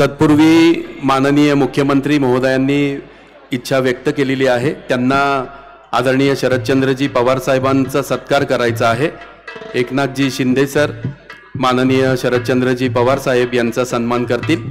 तत्पूर्वी माननीय मुख्यमंत्री महोदयांनी इच्छा व्यक्त केलेली आहे. त्यांना आदरणीय शरदचंद्रजी पवार साहेबांचा सत्कार करायचा आहे. एकनाथजी शिंदे सर माननीय शरदचंद्रजी पवार साहेब यांचा सन्मान करतील.